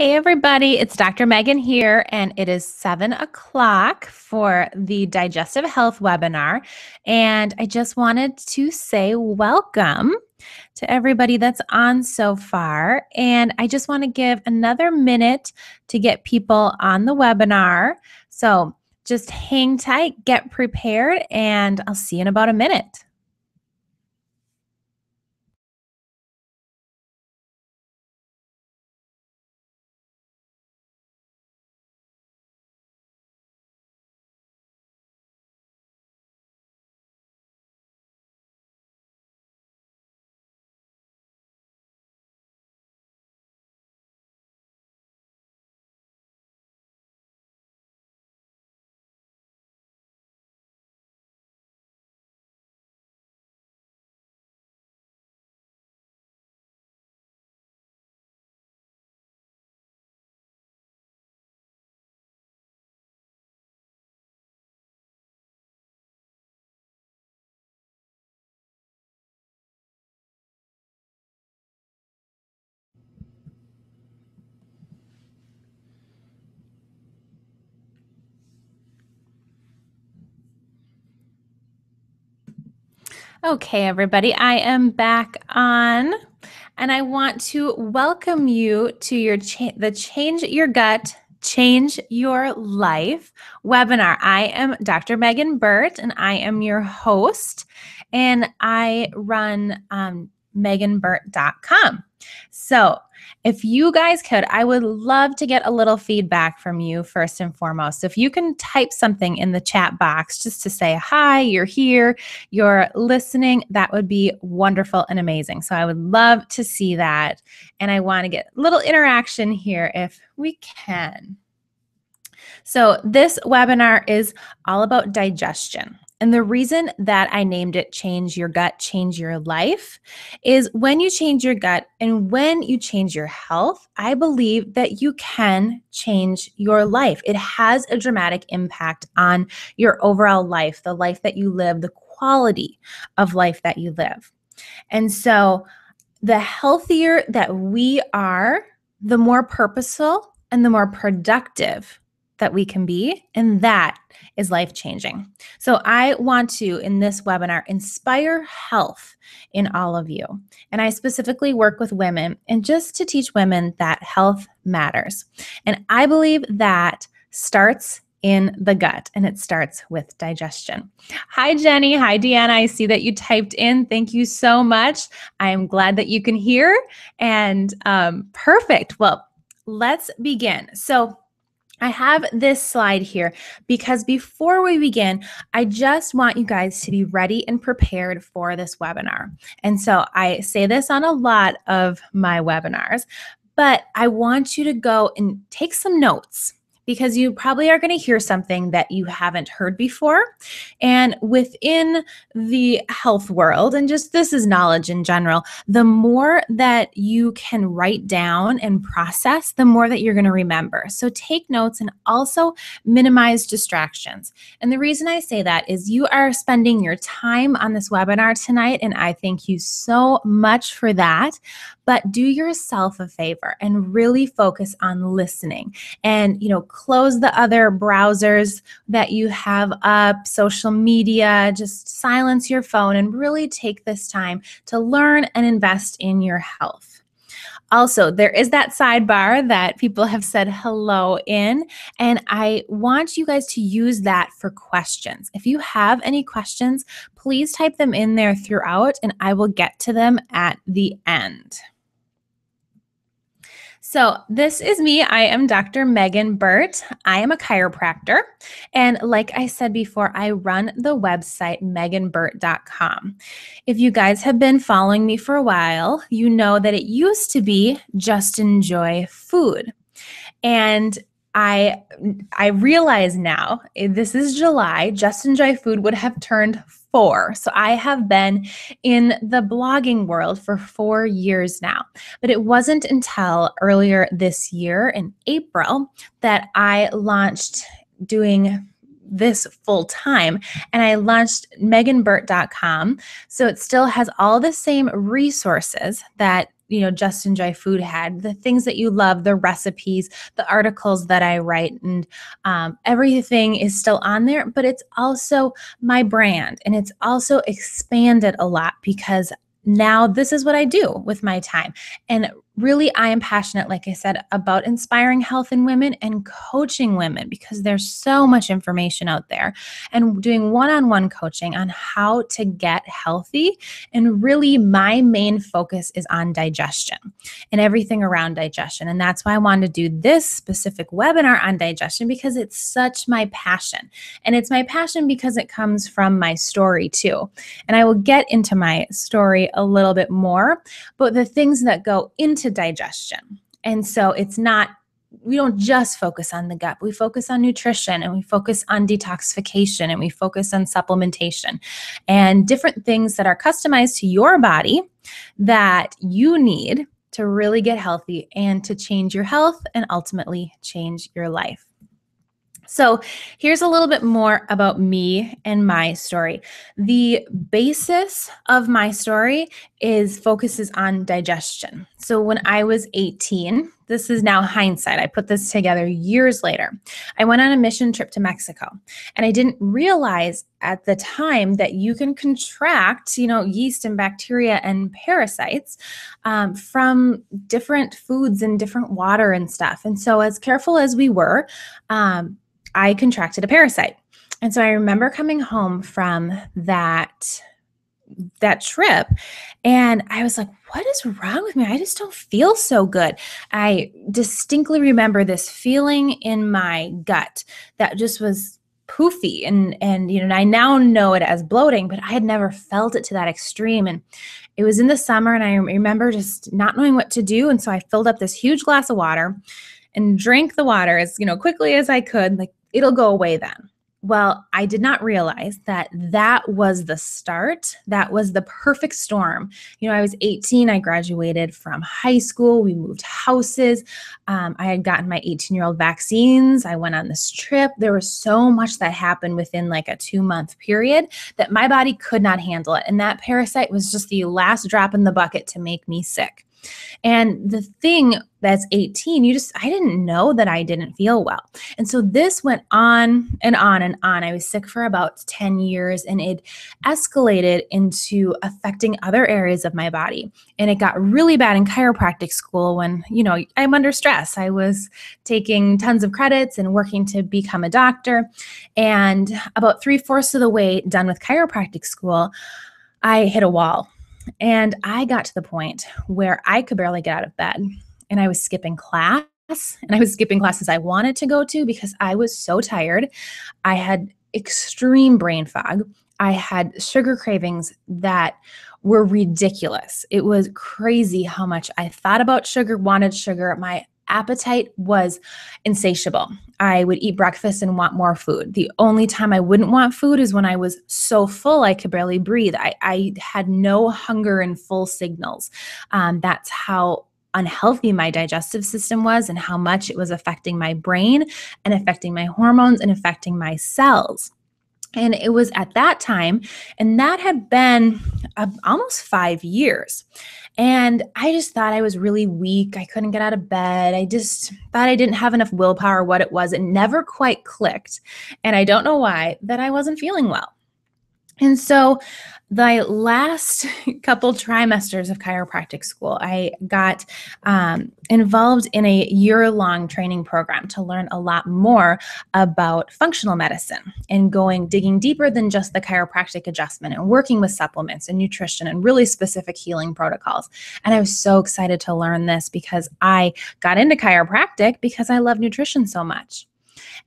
Hey, everybody, it's Dr. Meghan here, and it is seven o'clock for the Digestive Health webinar. And I just wanted to say welcome to everybody that's on so far. And I just want to give another minute to get people on the webinar. So just hang tight, get prepared, and I'll see you in about a minute. Okay, everybody, I am back on and I want to welcome you to your cha- the Change Your Gut Change Your Life webinar. I am Dr. Meghan Birt and I am your host and I run um, meghanbirt.com. So, if you guys could, I would love to get a little feedback from you first and foremost. So, If you can type something in the chat box just to say, hi, you're here, you're listening, that would be wonderful and amazing. So I would love to see that. And I want to get a little interaction here if we can. So, this webinar is all about digestion. And the reason that I named it Change Your Gut, Change Your Life is when you change your gut and when you change your health, I believe that you can change your life. It has a dramatic impact on your overall life, the life that you live, the quality of life that you live. And so, the healthier that we are, the more purposeful and the more productive that we can be. And that is life changing. So, I want to, in this webinar, inspire health in all of you. And I specifically work with women and just to teach women that health matters. And I believe that starts in the gut and it starts with digestion. Hi, Jenny. Hi, Deanna. I see that you typed in. Thank you so much. I am glad that you can hear and um, perfect. Well, let's begin. So, I have this slide here because before we begin, I just want you guys to be ready and prepared for this webinar. And so I say this on a lot of my webinars, but I want you to go and take some notes because you probably are going to hear something that you haven't heard before. And within the health world, and just this is knowledge in general, the more that you can write down and process, the more that you're going to remember. So take notes and also minimize distractions. And the reason I say that is you are spending your time on this webinar tonight, and I thank you so much for that. But do yourself a favor and really focus on listening and, you know, close the other browsers that you have up, social media, just silence your phone and really take this time to learn and invest in your health. Also, there is that sidebar that people have said hello in, and I want you guys to use that for questions. If you have any questions, please type them in there throughout, and I will get to them at the end. So, this is me. I am Dr. Meghan Birt. I am a chiropractor. And like I said before, I run the website meghanbirt.com. If you guys have been following me for a while, you know that it used to be just enjoy food. And I I realize now eh, this is July. Just Enjoy Food would have turned four. So I have been in the blogging world for four years now. But it wasn't until earlier this year in April that I launched doing this full time and I launched meghanbirt.com. So it still has all the same resources that you know Just Enjoy Food had, the things that you love, the recipes, the articles that I write, and um, everything is still on there. But it's also my brand, and it's also expanded a lot because now this is what I do with my time. And really, I am passionate, like I said, about inspiring health in women and coaching women because there's so much information out there and doing one on one coaching on how to get healthy. And really, my main focus is on digestion and everything around digestion. And that's why I wanted to do this specific webinar on digestion because it's such my passion. And it's my passion because it comes from my story too. And I will get into my story a little bit more, but the things that go into digestion. And so it's not we don't just focus on the gut. We focus on nutrition and we focus on detoxification and we focus on supplementation and different things that are customized to your body that you need to really get healthy and to change your health and ultimately change your life. So, here's a little bit more about me and my story. The basis of my story is focuses on digestion. So, when I was 18, this is now hindsight. I put this together years later. I went on a mission trip to Mexico, and I didn't realize at the time that you can contract, you know, yeast and bacteria and parasites um, from different foods and different water and stuff. And so, as careful as we were, um, I contracted a parasite. And so I remember coming home from that that trip and I was like, what is wrong with me? I just don't feel so good. I distinctly remember this feeling in my gut that just was poofy and and you know and I now know it as bloating but I had never felt it to that extreme and it was in the summer and I remember just not knowing what to do and so I filled up this huge glass of water and drank the water as you know quickly as I could like it'll go away then. Well, I did not realize that that was the start. That was the perfect storm. You know, I was 18. I graduated from high school. We moved houses. Um, I had gotten my 18 year old vaccines. I went on this trip. There was so much that happened within like a two month period that my body could not handle it. And that parasite was just the last drop in the bucket to make me sick. And the thing that's 18, you just, I didn't know that I didn't feel well. And so this went on and on and on. I was sick for about 10 years and it escalated into affecting other areas of my body. And it got really bad in chiropractic school when, you know, I'm under stress. I was taking tons of credits and working to become a doctor. And about three fourths of the way done with chiropractic school, I hit a wall and I got to the point where I could barely get out of bed and I was skipping class and I was skipping classes I wanted to go to because I was so tired. I had extreme brain fog. I had sugar cravings that were ridiculous. It was crazy how much I thought about sugar, wanted sugar. My appetite was insatiable. I would eat breakfast and want more food. The only time I wouldn't want food is when I was so full I could barely breathe. I, I had no hunger and full signals. Um, that's how unhealthy my digestive system was and how much it was affecting my brain and affecting my hormones and affecting my cells. And it was at that time, and that had been uh, almost five years. And I just thought I was really weak. I couldn't get out of bed. I just thought I didn't have enough willpower, what it was. It never quite clicked. And I don't know why, that I wasn't feeling well. And so the last couple trimesters of chiropractic school, I got um, involved in a year long training program to learn a lot more about functional medicine and going digging deeper than just the chiropractic adjustment and working with supplements and nutrition and really specific healing protocols. And I was so excited to learn this because I got into chiropractic because I love nutrition so much.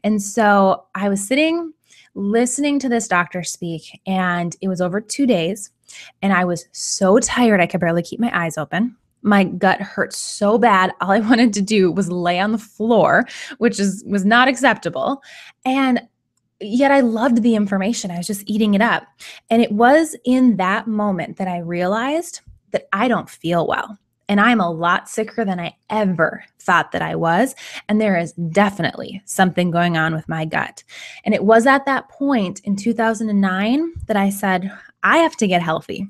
And so I was sitting listening to this doctor speak, and it was over two days. And I was so tired, I could barely keep my eyes open. My gut hurt so bad. All I wanted to do was lay on the floor, which is was not acceptable. And yet I loved the information. I was just eating it up. And it was in that moment that I realized that I don't feel well. And I'm a lot sicker than I ever thought that I was. And there is definitely something going on with my gut. And it was at that point in 2009 that I said, I have to get healthy.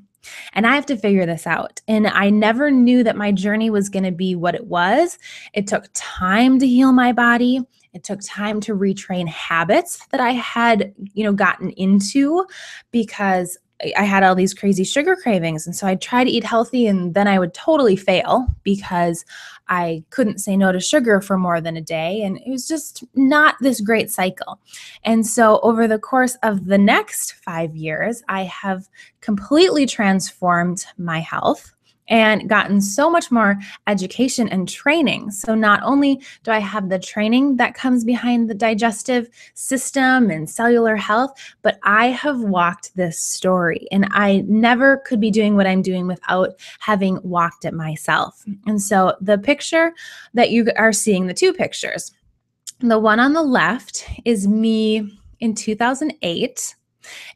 And I have to figure this out. And I never knew that my journey was going to be what it was. It took time to heal my body. It took time to retrain habits that I had, you know, gotten into because I had all these crazy sugar cravings. And so I'd try to eat healthy and then I would totally fail because I couldn't say no to sugar for more than a day. And it was just not this great cycle. And so over the course of the next five years, I have completely transformed my health and gotten so much more education and training. So, not only do I have the training that comes behind the digestive system and cellular health, but I have walked this story. And I never could be doing what I'm doing without having walked it myself. And so, the picture that you are seeing, the two pictures, the one on the left is me in 2008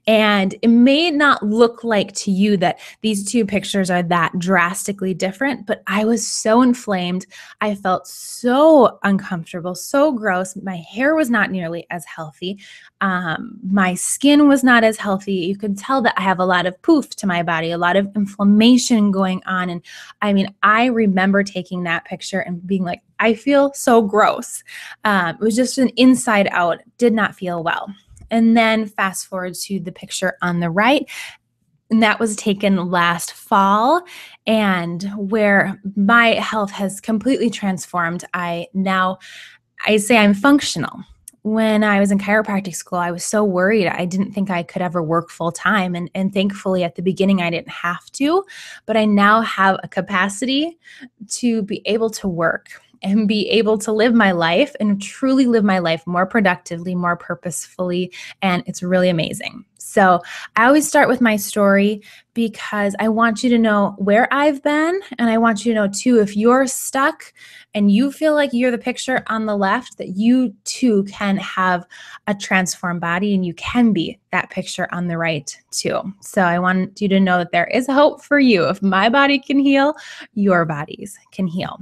and it may not look like to you that these two pictures are that drastically different, but I was so inflamed. I felt so uncomfortable, so gross. My hair was not nearly as healthy. Um, my skin was not as healthy. You could tell that I have a lot of poof to my body, a lot of inflammation going on. And I mean, I remember taking that picture and being like, I feel so gross. Um, it was just an inside out, did not feel well. And then fast forward to the picture on the right. And that was taken last fall, and where my health has completely transformed. I now, I say I'm functional when I was in chiropractic school, I was so worried. I didn't think I could ever work full time. And, and thankfully, at the beginning, I didn't have to. But I now have a capacity to be able to work and be able to live my life and truly live my life more productively, more purposefully. And it's really amazing. So I always start with my story because I want you to know where I've been. And I want you to know too, if you're stuck and you feel like you're the picture on the left, that you too can have a transformed body and you can be that picture on the right too. So I want you to know that there is hope for you. If my body can heal, your bodies can heal.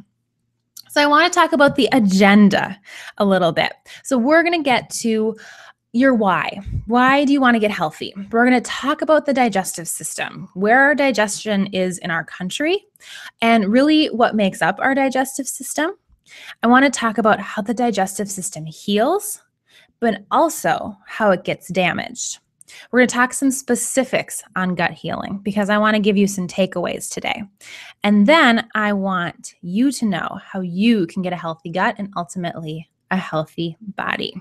So I want to talk about the agenda a little bit. So we're going to get to your why. Why do you want to get healthy? We're going to talk about the digestive system, where our digestion is in our country, and really what makes up our digestive system. I want to talk about how the digestive system heals, but also how it gets damaged. We're going to talk some specifics on gut healing because I want to give you some takeaways today. And then I want you to know how you can get a healthy gut and ultimately a healthy body.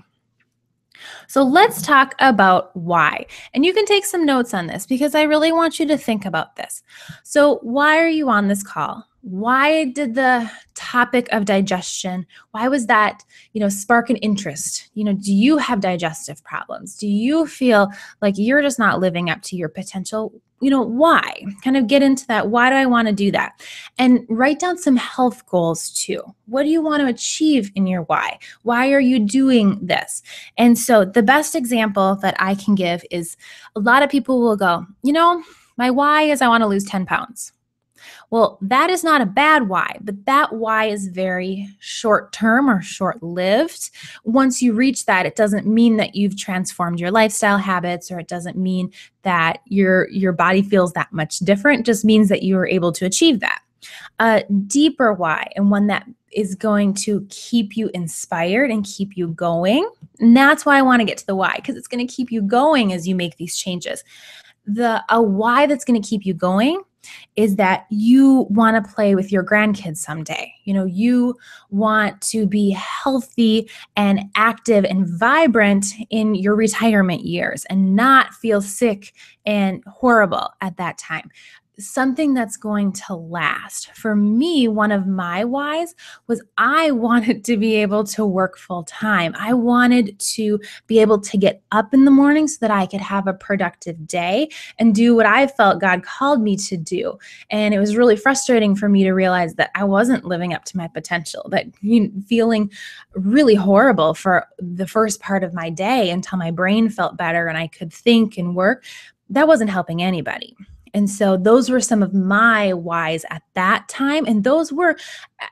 So let's talk about why. And you can take some notes on this because I really want you to think about this. So, why are you on this call? why did the topic of digestion why was that you know spark an interest you know do you have digestive problems do you feel like you're just not living up to your potential you know why? Kind of get into that why do i want to do that? And write down some health goals too. What do you want to achieve in your why? Why are you doing this? And so the best example that i can give is a lot of people will go you know my why is i want to lose 10 pounds well, that is not a bad why, but that why is very short term or short lived. Once you reach that, it doesn't mean that you've transformed your lifestyle habits or it doesn't mean that your your body feels that much different. It just means that you were able to achieve that. A deeper why and one that is going to keep you inspired and keep you going. And that's why I want to get to the why because it's going to keep you going as you make these changes. The a why that's going to keep you going is that you want to play with your grandkids someday. You know, you want to be healthy and active and vibrant in your retirement years and not feel sick and horrible at that time something that's going to last. For me, one of my whys was I wanted to be able to work full time. I wanted to be able to get up in the morning so that I could have a productive day and do what I felt God called me to do. And it was really frustrating for me to realize that I wasn't living up to my potential, that feeling really horrible for the first part of my day until my brain felt better and I could think and work. That wasn't helping anybody. And so those were some of my whys at that time. And those were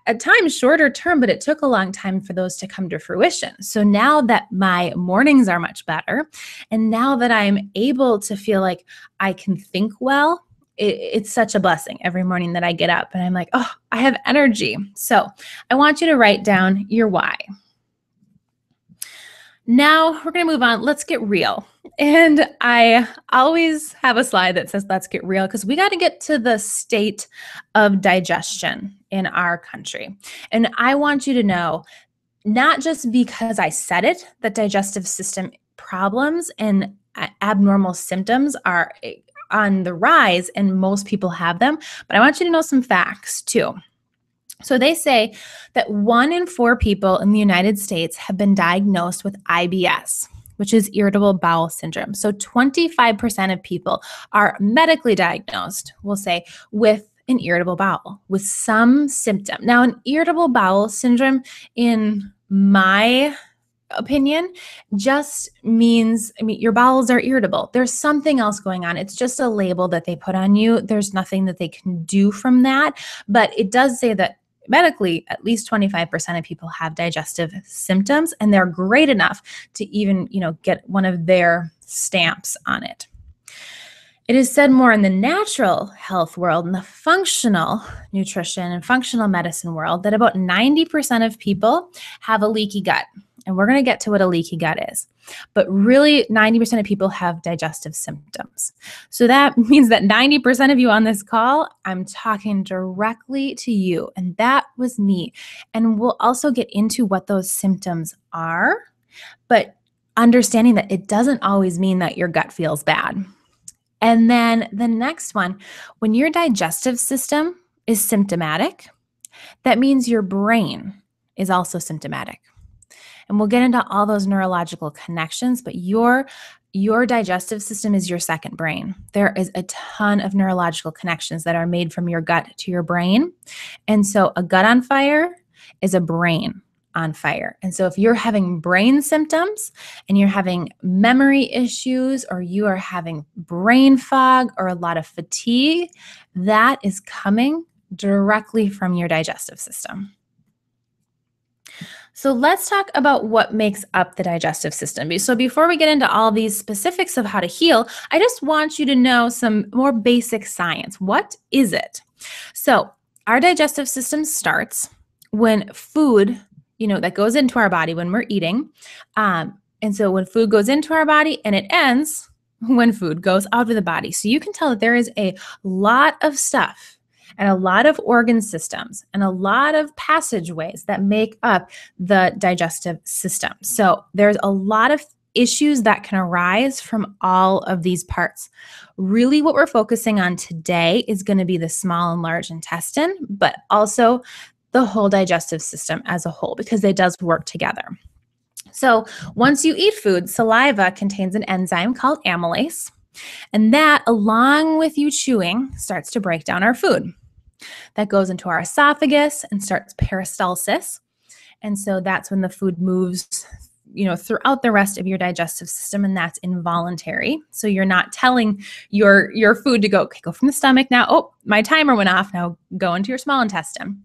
at times shorter term, but it took a long time for those to come to fruition. So now that my mornings are much better, and now that I'm able to feel like I can think well, it, it's such a blessing every morning that I get up and I'm like, oh, I have energy. So I want you to write down your why. Now we're going to move on. Let's get real. And I always have a slide that says, let's get real, because we got to get to the state of digestion in our country. And I want you to know, not just because I said it, that digestive system problems and abnormal symptoms are eh, on the rise, and most people have them, but I want you to know some facts too. So they say that one in four people in the United States have been diagnosed with IBS, which is irritable bowel syndrome. So 25% of people are medically diagnosed, we'll say, with an irritable bowel, with some symptom. Now, an irritable bowel syndrome, in my opinion just means I mean your bowels are irritable. There's something else going on. It's just a label that they put on you. There's nothing that they can do from that, but it does say that medically at least 25% of people have digestive symptoms and they're great enough to even you know get one of their stamps on it. It is said more in the natural health world and the functional nutrition and functional medicine world that about 90% of people have a leaky gut and we're going to get to what a leaky gut is. But really, 90% of people have digestive symptoms. So that means that 90% of you on this call, I'm talking directly to you. And that was me. And we'll also get into what those symptoms are, but understanding that it doesn't always mean that your gut feels bad. And then the next one, when your digestive system is symptomatic, that means your brain is also symptomatic and we'll get into all those neurological connections but your your digestive system is your second brain there is a ton of neurological connections that are made from your gut to your brain and so a gut on fire is a brain on fire. And so, if you're having brain symptoms and you're having memory issues, or you are having brain fog or a lot of fatigue, that is coming directly from your digestive system. So let's talk about what makes up the digestive system. So before we get into all these specifics of how to heal, I just want you to know some more basic science. What is it? So our digestive system starts when food, you know, that goes into our body when we're eating. Um, and so when food goes into our body and it ends when food goes out of the body. So you can tell that there is a lot of stuff and a lot of organ systems and a lot of passageways that make up the digestive system. So there's a lot of issues that can arise from all of these parts. Really, what we're focusing on today is going to be the small and large intestine, but also the whole digestive system as a whole because it does work together. So, once you eat food, saliva contains an enzyme called amylase, and that, along with you chewing, starts to break down our food that goes into our esophagus and starts peristalsis. And so that's when the food moves you know throughout the rest of your digestive system and that's involuntary. So you're not telling your your food to go okay go from the stomach now. Oh my timer went off. Now go into your small intestine.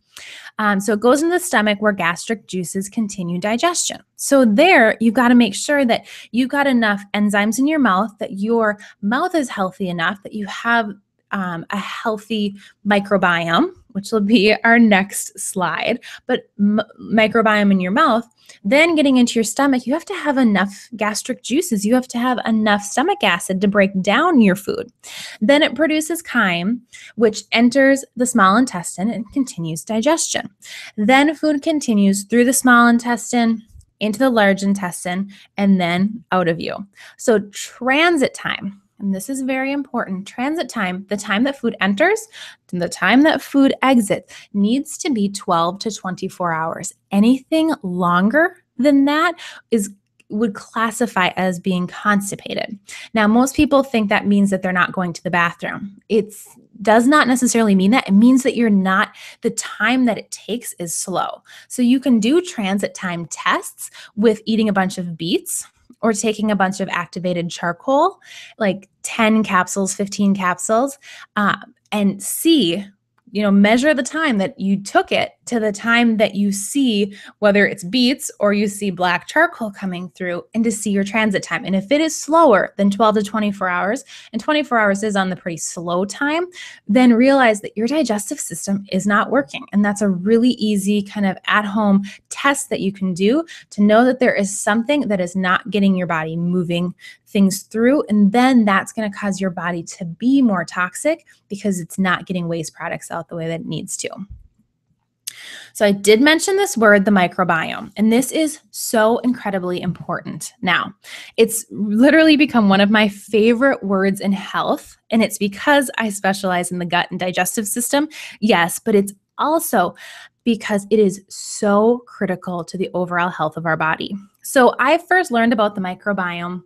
Um, so it goes into the stomach where gastric juices continue digestion. So there you've got to make sure that you've got enough enzymes in your mouth that your mouth is healthy enough that you have um, a healthy microbiome, which will be our next slide, but m- microbiome in your mouth, then getting into your stomach, you have to have enough gastric juices. You have to have enough stomach acid to break down your food. Then it produces chyme, which enters the small intestine and continues digestion. Then food continues through the small intestine into the large intestine and then out of you. So transit time and this is very important, transit time, the time that food enters and the time that food exits, needs to be 12 to 24 hours. Anything longer than that is would classify as being constipated. Now, most people think that means that they're not going to the bathroom. It does not necessarily mean that. It means that you're not, the time that it takes is slow. So you can do transit time tests with eating a bunch of beets or taking a bunch of activated charcoal, like 10 capsules, 15 capsules, uh, and see, you know, measure the time that you took it to the time that you see whether it's beets or you see black charcoal coming through and to see your transit time. And if it is slower than 12 to 24 hours, and 24 hours is on the pretty slow time, then realize that your digestive system is not working. And that's a really easy kind of at home test that you can do to know that there is something that is not getting your body moving things through. And then that's going to cause your body to be more toxic because it's not getting waste products out the way that it needs to. So, I did mention this word, the microbiome, and this is so incredibly important now. It's literally become one of my favorite words in health, and it's because I specialize in the gut and digestive system. Yes, but it's also because it is so critical to the overall health of our body. So, I first learned about the microbiome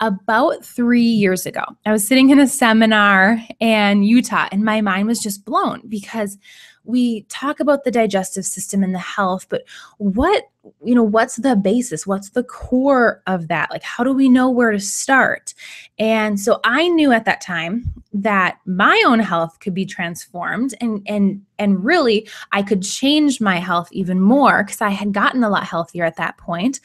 about three years ago. I was sitting in a seminar in Utah, and my mind was just blown because we talk about the digestive system and the health, but what, you know, what's the basis? What's the core of that? Like, how do we know where to start? And so I knew at that time that my own health could be transformed and and and really I could change my health even more because I had gotten a lot healthier at that point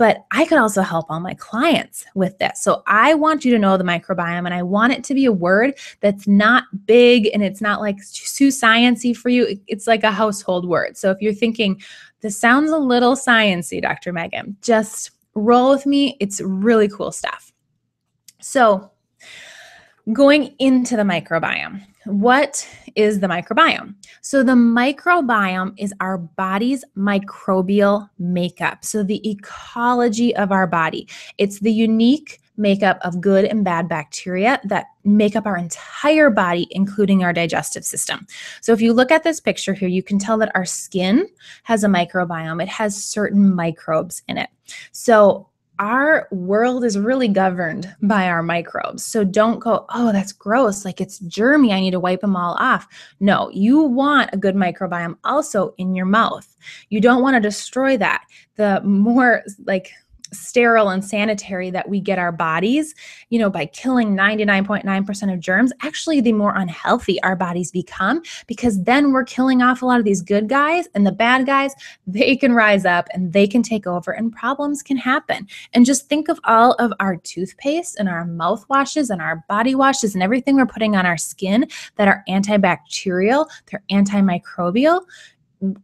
but I could also help all my clients with this. So I want you to know the microbiome and I want it to be a word that's not big and it's not like too sciency for you. It's like a household word. So if you're thinking, this sounds a little sciency, Dr. Meghan, just roll with me. It's really cool stuff. So going into the microbiome, what is the microbiome? So, the microbiome is our body's microbial makeup. So, the ecology of our body. It's the unique makeup of good and bad bacteria that make up our entire body, including our digestive system. So, if you look at this picture here, you can tell that our skin has a microbiome, it has certain microbes in it. So, our world is really governed by our microbes. So don't go, oh, that's gross. Like it's germy. I need to wipe them all off. No, you want a good microbiome also in your mouth. You don't want to destroy that. The more like sterile and sanitary that we get our bodies, you know, by killing 99.9% of germs, actually, the more unhealthy our bodies become because then we're killing off a lot of these good guys and the bad guys, they can rise up and they can take over and problems can happen. And just think of all of our toothpaste and our mouthwashes and our body washes and everything we're putting on our skin that are antibacterial, they're antimicrobial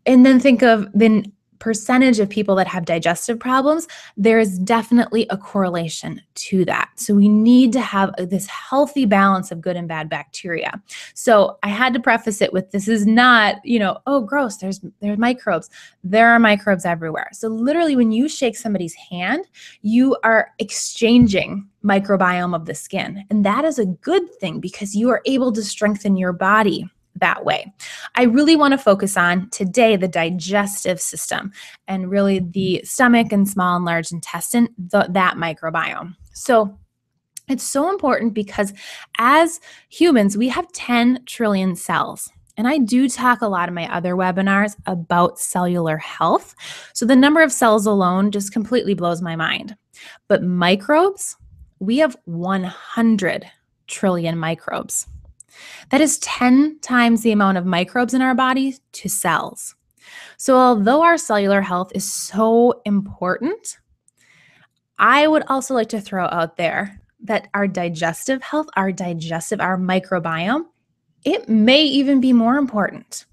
and then think of then percentage of people that have digestive problems, there is definitely a correlation to that. So we need to have this healthy balance of good and bad bacteria. So I had to preface it with this is not, you know, oh gross, there's there's microbes. There are microbes everywhere. So literally when you shake somebody's hand, you are exchanging microbiome of the skin. And that is a good thing because you are able to strengthen your body that way. I really want to focus on today the digestive system and really the stomach and small and large intestine, the, that microbiome. So, it's so important because as humans, we have 10 trillion cells. And I do talk a lot in my other webinars about cellular health. So the number of cells alone just completely blows my mind. But microbes, we have 100 trillion microbes. That is 10 times the amount of microbes in our body to cells. So, although our cellular health is so important, I would also like to throw out there that our digestive health, our digestive, our microbiome, it may even be more important.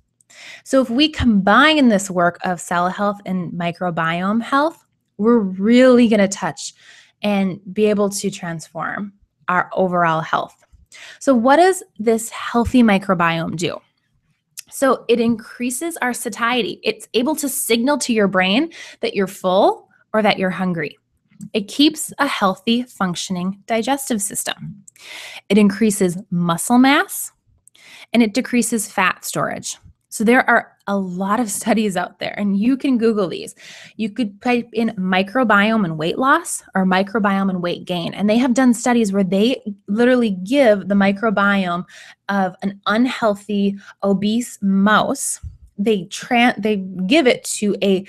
So, if we combine this work of cell health and microbiome health, we're really going to touch and be able to transform our overall health. So, what does this healthy microbiome do? So, it increases our satiety. It's able to signal to your brain that you're full or that you're hungry. It keeps a healthy, functioning digestive system. It increases muscle mass and it decreases fat storage. So there are a lot of studies out there, and you can Google these. You could type in microbiome and weight loss or microbiome and weight gain. And they have done studies where they literally give the microbiome of an unhealthy, obese mouse. They tra- they give it to a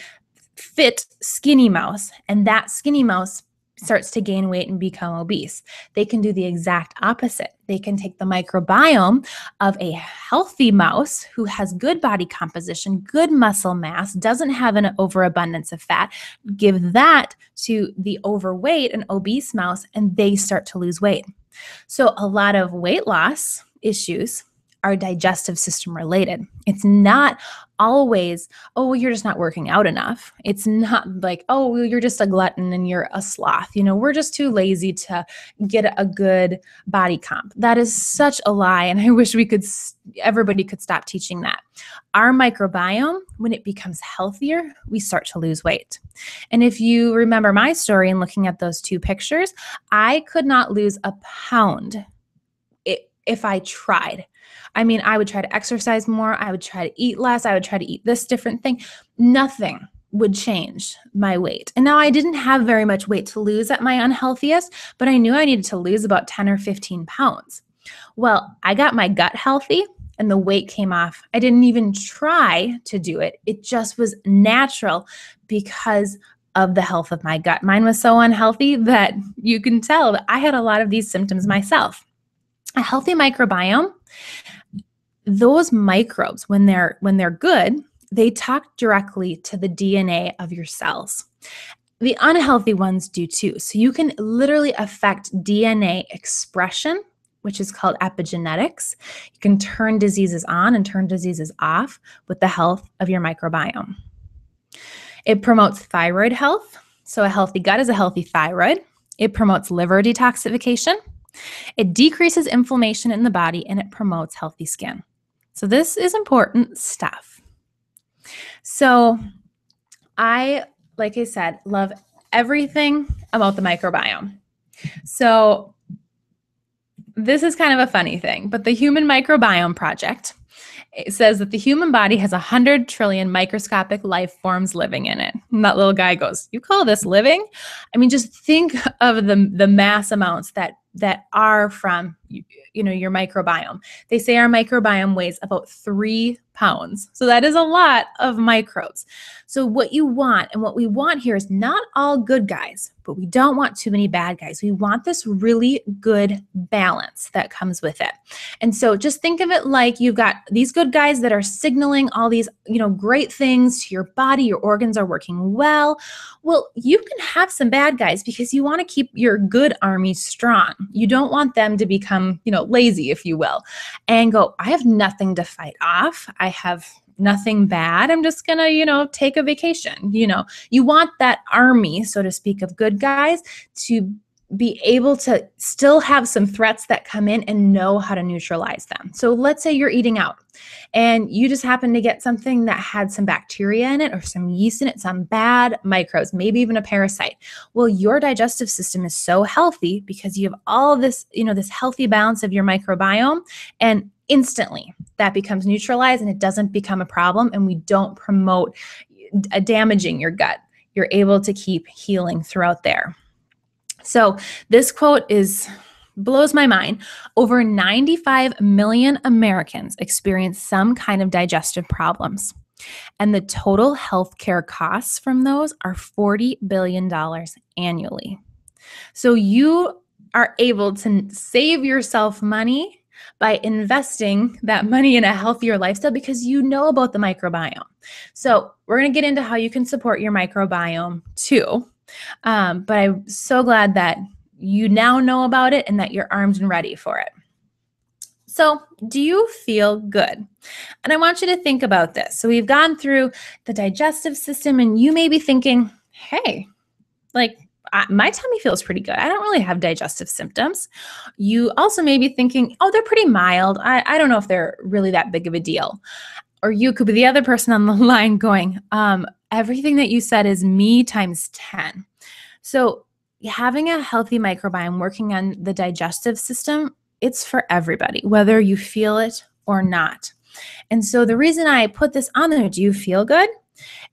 fit, skinny mouse, and that skinny mouse starts to gain weight and become obese. They can do the exact opposite. They can take the microbiome of a healthy mouse who has good body composition, good muscle mass, doesn't have an overabundance of fat, give that to the overweight and obese mouse, and they start to lose weight. So, a lot of weight loss issues are digestive system related. It's not always, oh, well, you're just not working out enough. It's not like, oh, well, you're just a glutton and you're a sloth. You know, we're just too lazy to get a good body comp. That is such a lie. And I wish we could, everybody could stop teaching that. Our microbiome, when it becomes healthier, we start to lose weight. And if you remember my story and looking at those two pictures, I could not lose a pound if I tried. I mean, I would try to exercise more, I would try to eat less, I would try to eat this different thing. Nothing would change my weight. And now I didn't have very much weight to lose at my unhealthiest, but I knew I needed to lose about 10 or 15 pounds. Well, I got my gut healthy and the weight came off. I didn't even try to do it. It just was natural because of the health of my gut. Mine was so unhealthy that you can tell that I had a lot of these symptoms myself. A healthy microbiome those microbes when they're when they're good they talk directly to the dna of your cells. The unhealthy ones do too. So you can literally affect dna expression which is called epigenetics. You can turn diseases on and turn diseases off with the health of your microbiome. It promotes thyroid health. So a healthy gut is a healthy thyroid. It promotes liver detoxification it decreases inflammation in the body and it promotes healthy skin so, this is important stuff. So, I, like I said, love everything about the microbiome. So, this is kind of a funny thing, but the Human Microbiome Project it says that the human body has 100 trillion microscopic life forms living in it. And that little guy goes, "You call this living?" I mean, just think of the the mass amounts that that are from you know your microbiome. They say our microbiome weighs about three pounds. So that is a lot of microbes. So what you want and what we want here is not all good guys but we don't want too many bad guys. We want this really good balance that comes with it. And so just think of it like you've got these good guys that are signaling all these you know great things to your body. Your organs are working well. Well you can have some bad guys because you want to keep your good army strong you don't want them to become, you know, lazy, if you will, and go, I have nothing to fight off. I have nothing bad. I'm just going to, you know, take a vacation. You know, you want that army, so to speak, of good guys to be able to still have some threats that come in and know how to neutralize them. So let's say you're eating out and you just happen to get something that had some bacteria in it or some yeast in it, some bad microbes, maybe even a parasite. Well, your digestive system is so healthy because you have all this, you know, this healthy balance of your microbiome and instantly that becomes neutralized and it doesn't become a problem and we don't promote uh, damaging your gut. You're able to keep healing throughout there. So this quote is blows my mind. Over 95 million Americans experience some kind of digestive problems. And the total healthcare costs from those are $40 billion annually. So you are able to save yourself money by investing that money in a healthier lifestyle because you know about the microbiome. So, we're going to get into how you can support your microbiome too. Um, but I'm so glad that you now know about it and that you're armed and ready for it. So, do you feel good? And I want you to think about this. So, we've gone through the digestive system, and you may be thinking, hey, like I, my tummy feels pretty good. I don't really have digestive symptoms. You also may be thinking, oh, they're pretty mild. I, I don't know if they're really that big of a deal. Or you could be the other person on the line going, um, everything that you said is me times 10. So, having a healthy microbiome working on the digestive system, it's for everybody, whether you feel it or not. And so, the reason I put this on there, do you feel good?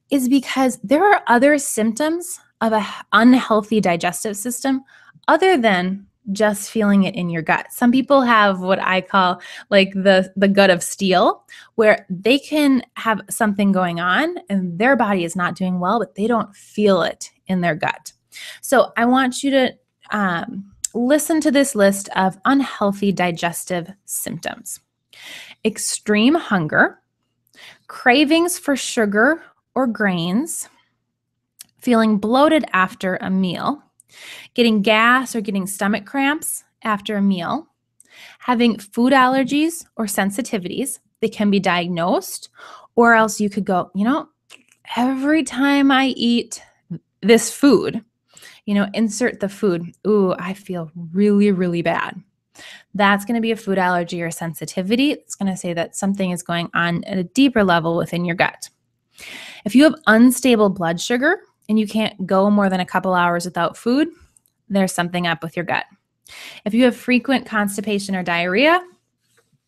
Is because there are other symptoms of an unhealthy digestive system other than just feeling it in your gut. Some people have what I call like the the gut of steel where they can have something going on and their body is not doing well but they don't feel it in their gut. So I want you to um, listen to this list of unhealthy digestive symptoms extreme hunger, cravings for sugar or grains, feeling bloated after a meal, getting gas or getting stomach cramps after a meal, having food allergies or sensitivities. They can be diagnosed, or else you could go, you know, every time I eat this food, you know, insert the food, ooh, I feel really, really bad. That's going to be a food allergy or sensitivity. It's going to say that something is going on at a deeper level within your gut. If you have unstable blood sugar and you can't go more than a couple hours without food, there's something up with your gut. If you have frequent constipation or diarrhea,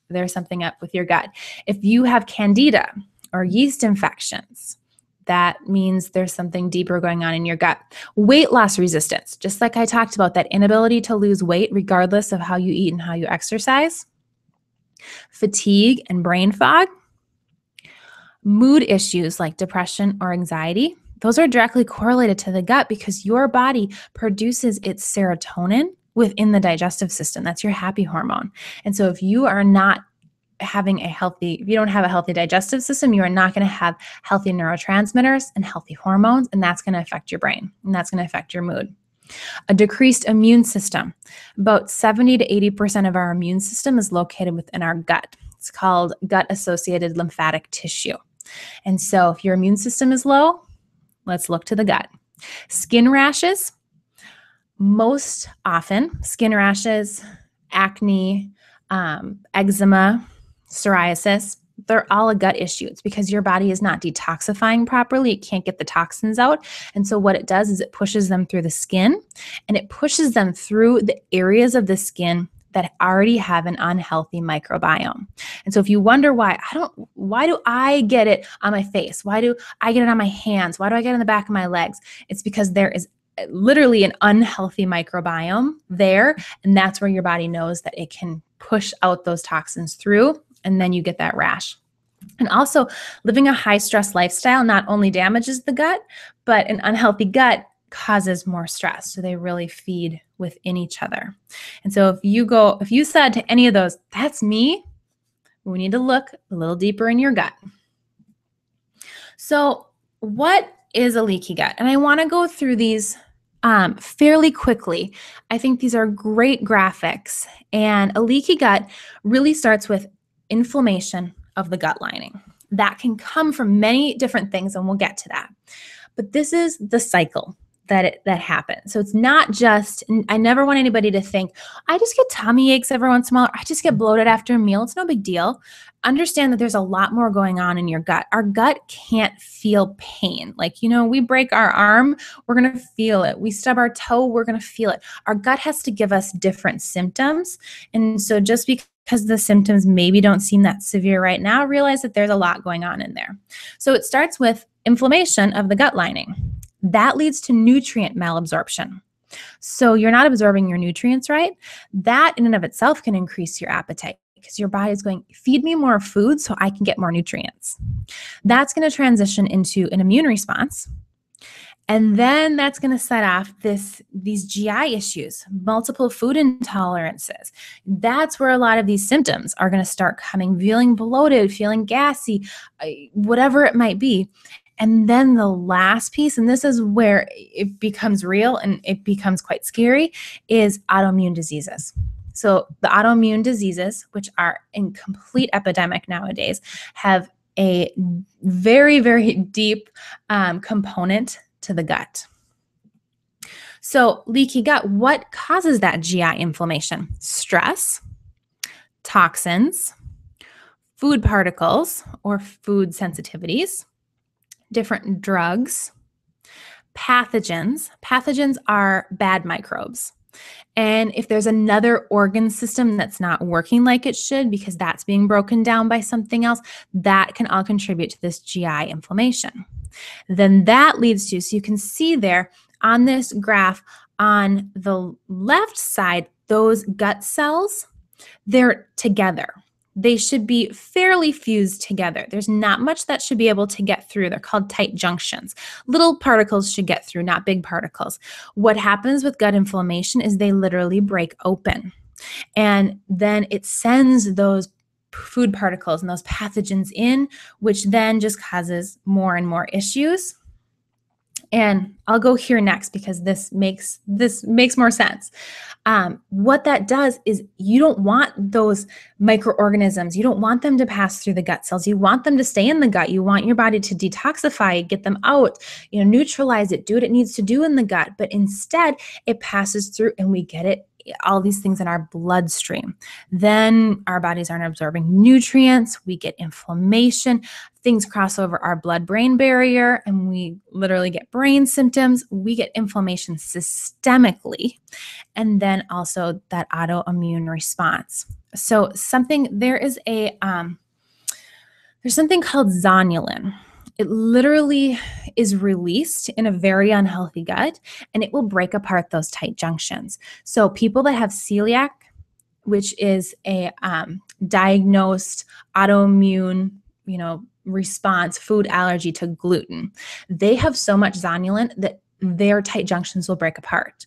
there's something up with your gut. If you have candida or yeast infections, that means there's something deeper going on in your gut. Weight loss resistance, just like I talked about, that inability to lose weight regardless of how you eat and how you exercise. Fatigue and brain fog. Mood issues like depression or anxiety. Those are directly correlated to the gut because your body produces its serotonin within the digestive system. That's your happy hormone. And so if you are not having a healthy, if you don't have a healthy digestive system, you are not going to have healthy neurotransmitters and healthy hormones, and that's going to affect your brain and that's going to affect your mood. A decreased immune system. About 70 to 80% of our immune system is located within our gut. It's called gut associated lymphatic tissue. And so, if your immune system is low, let's look to the gut. Skin rashes. Most often, skin rashes, acne, um, eczema, psoriasis, they're all a gut issue. It's because your body is not detoxifying properly. It can't get the toxins out. And so, what it does is it pushes them through the skin and it pushes them through the areas of the skin that already have an unhealthy microbiome. And so if you wonder why I don't why do I get it on my face? Why do I get it on my hands? Why do I get it on the back of my legs? It's because there is eh, literally an unhealthy microbiome there and that's where your body knows that it can push out those toxins through and then you get that rash. And also, living a high stress lifestyle not only damages the gut, but an unhealthy gut causes more stress. So they really feed within each other. And so if you go, if you said to any of those, that's me, we need to look a little deeper in your gut. So, what is a leaky gut? And I want to go through these um, fairly quickly. I think these are great graphics. And a leaky gut really starts with inflammation of the gut lining. That can come from many different things, and we'll get to that. But this is the cycle that it, that happens. So it's not just. I never want anybody to think I just get tummy aches every once in a while. I just get bloated after a meal. It's no big deal. Understand that there's a lot more going on in your gut. Our gut can't feel pain. Like you know, we break our arm, we're gonna feel it. We stub our toe, we're gonna feel it. Our gut has to give us different symptoms, and so just because because the symptoms maybe don't seem that severe right now, realize that there's a lot going on in there. So it starts with inflammation of the gut lining. That leads to nutrient malabsorption. So you're not absorbing your nutrients right. That in and of itself can increase your appetite because your body is going, feed me more food so I can get more nutrients. That's going to transition into an immune response and then that's going to set off this these GI issues, multiple food intolerances. That's where a lot of these symptoms are going to start coming, feeling bloated, feeling gassy, uh, whatever it might be. And then the last piece, and this is where it becomes real and it becomes quite scary, is autoimmune diseases. So, the autoimmune diseases, which are in complete epidemic nowadays, have a very, very deep um, component to the gut. So, leaky gut, what causes that GI inflammation? Stress, toxins, food particles or food sensitivities, different drugs, pathogens. Pathogens are bad microbes. And if there's another organ system that's not working like it should because that's being broken down by something else, that can all contribute to this GI inflammation then that leads to, so you can see there on this graph on the left side, those gut cells, they're together. They should be fairly fused together. There's not much that should be able to get through. They're called tight junctions. Little particles should get through, not big particles. What happens with gut inflammation is they literally break open. And then it sends those food particles and those pathogens in, which then just causes more and more issues. And I'll go here next because this makes this makes more sense. Um, what that does is you don't want those microorganisms. You don't want them to pass through the gut cells. You want them to stay in the gut. You want your body to detoxify, get them out, you know, neutralize it, do what it needs to do in the gut. But instead, it passes through and we get it all these things in our bloodstream. Then our bodies aren't absorbing nutrients, we get inflammation, things cross over our blood brain barrier, and we literally get brain symptoms. We get inflammation systemically, and then also that autoimmune response. So, something there is a, um, there's something called zonulin it literally is released in a very unhealthy gut and it will break apart those tight junctions. So, people that have celiac, which is a um, diagnosed autoimmune, you know, response, food allergy to gluten, they have so much zonulin that their tight junctions will break apart.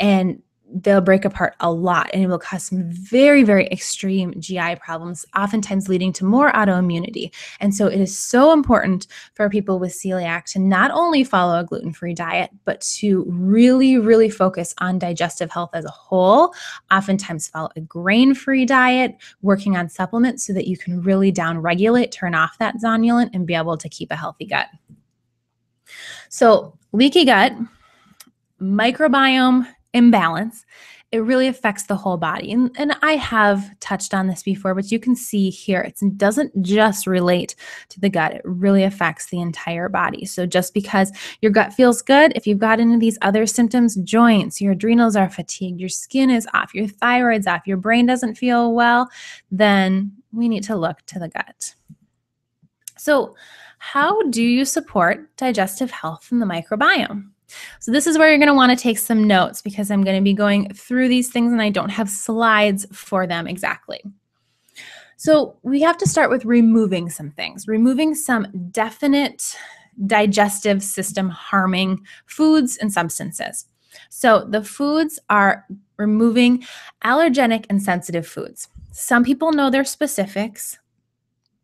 And they'll break apart a lot and it will cause some very, very extreme GI problems, oftentimes leading to more autoimmunity. And so it is so important for people with celiac to not only follow a gluten free diet, but to really, really focus on digestive health as a whole. Oftentimes, follow a grain free diet, working on supplements so that you can really down regulate, turn off that zonulin, and be able to keep a healthy gut. So, leaky gut, microbiome imbalance, it really affects the whole body. And, and I have touched on this before, but you can see here it doesn't just relate to the gut, it really affects the entire body. So just because your gut feels good, if you've got any of these other symptoms, joints, your adrenals are fatigued, your skin is off, your thyroid's off, your brain doesn't feel well, then we need to look to the gut. So, how do you support digestive health in the microbiome? So this is where you're going to want to take some notes because I'm going to be going through these things and I don't have slides for them exactly. So we have to start with removing some things, removing some definite digestive system harming foods and substances. So the foods are removing allergenic and sensitive foods. Some people know their specifics.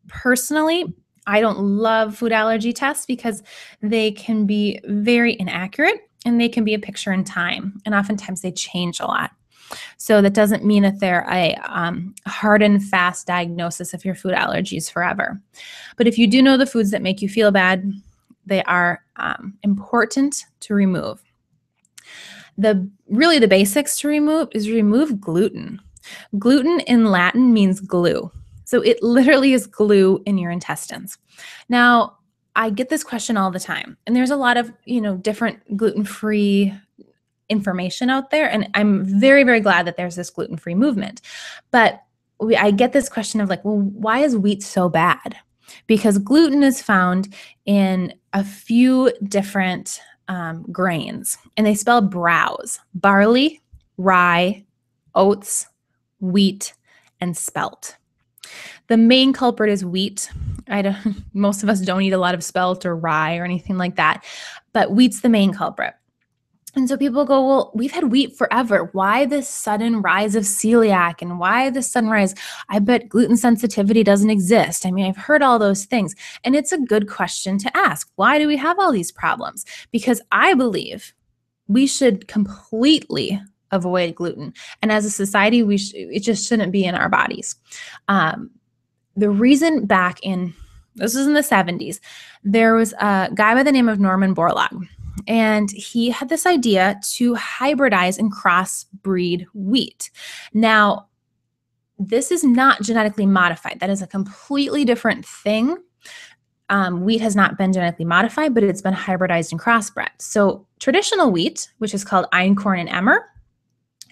Personally, I don't love food allergy tests because they can be very inaccurate and they can be a picture in time. And oftentimes they change a lot. So that doesn't mean that they're a um, hard and fast diagnosis of your food allergies forever. But if you do know the foods that make you feel bad, they are um, important to remove. The really the basics to remove is remove gluten. Gluten in Latin means glue. So it literally is glue in your intestines. Now, I get this question all the time, and there's a lot of, you know, different gluten-free information out there, and I'm very very glad that there's this gluten-free movement. But we, I get this question of like, well, why is wheat so bad? Because gluten is found in a few different um, grains, and they spell browse: barley, rye, oats, wheat, and spelt. The main culprit is wheat. I don't, most of us don't eat a lot of spelt or rye or anything like that, but wheat's the main culprit. And so people go, well, we've had wheat forever. Why this sudden rise of celiac and why this sudden rise? I bet gluten sensitivity doesn't exist. I mean, I've heard all those things. And it's a good question to ask. Why do we have all these problems? Because I believe we should completely avoid gluten. And as a society, we sh- it just shouldn't be in our bodies. Um, the reason back in this was in the 70s, there was a guy by the name of Norman Borlaug, and he had this idea to hybridize and crossbreed wheat. Now, this is not genetically modified. That is a completely different thing. Um, wheat has not been genetically modified, but it's been hybridized and crossbred. So, traditional wheat, which is called einkorn and emmer,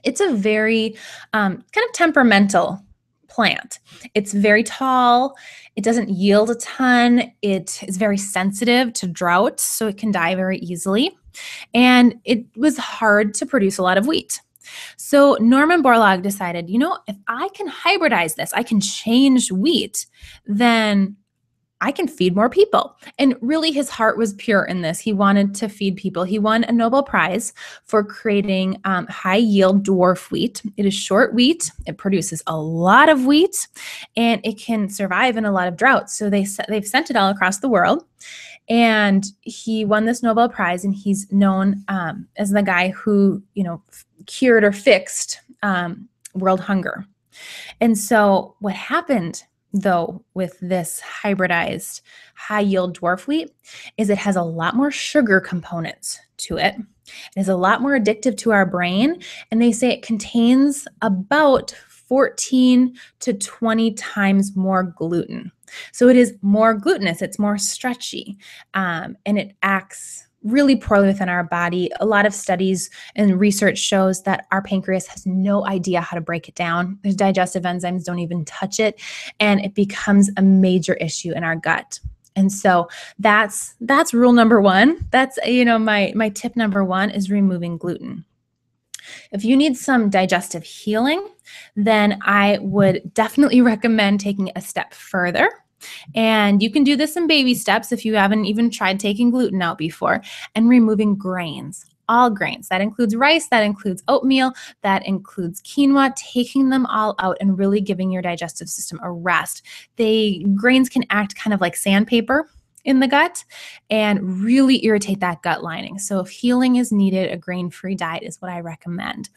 it's a very um, kind of temperamental plant. It's very tall. It doesn't yield a ton. It is very sensitive to drought, so it can die very easily. And it was hard to produce a lot of wheat. So Norman Borlaug decided, you know, if I can hybridize this, I can change wheat, then I can feed more people. And really, his heart was pure in this. He wanted to feed people. He won a Nobel Prize for creating um, high yield dwarf wheat. It is short wheat, it produces a lot of wheat, and it can survive in a lot of droughts. So they, they've sent it all across the world. And he won this Nobel Prize, and he's known um, as the guy who, you know, cured or fixed um, world hunger. And so, what happened though with this hybridized high yield dwarf wheat is it has a lot more sugar components to it. It is a lot more addictive to our brain and they say it contains about 14 to 20 times more gluten. So it is more glutinous, it's more stretchy, um, and it acts really poorly within our body. A lot of studies and research shows that our pancreas has no idea how to break it down. The digestive enzymes don't even touch it, and it becomes a major issue in our gut. And so that's that's rule number 1. That's you know my my tip number 1 is removing gluten. If you need some digestive healing, then I would definitely recommend taking a step further and you can do this in baby steps if you haven't even tried taking gluten out before and removing grains all grains. That includes rice, that includes oatmeal, that includes quinoa, taking them all out and really giving your digestive system a rest. They grains can act kind of like sandpaper in the gut and really irritate that gut lining. So, if healing is needed, a grain free diet is what I recommend.